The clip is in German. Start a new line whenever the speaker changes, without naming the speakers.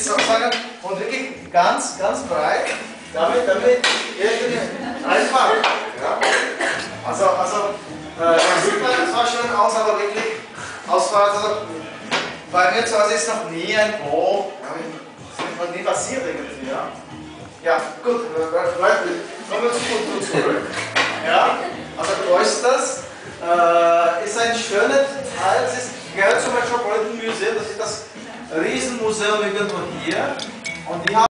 jetzt sozusagen und wirklich ganz, ganz breit, damit, damit irgendwie einfach. Ja. Also, also äh, sieht man zwar schön aus, aber wirklich Ausfahrt. Also, bei mir zu Hause ist noch nie ein Po. Das ist noch nie passiert irgendwie, ja. Ja, gut, äh, äh, kommen wir zu Kultur zurück. Ja, also Cloisters äh, ist ein schöner Teil, es gehört zu Riesenmuseum irgendwo hier. Und die haben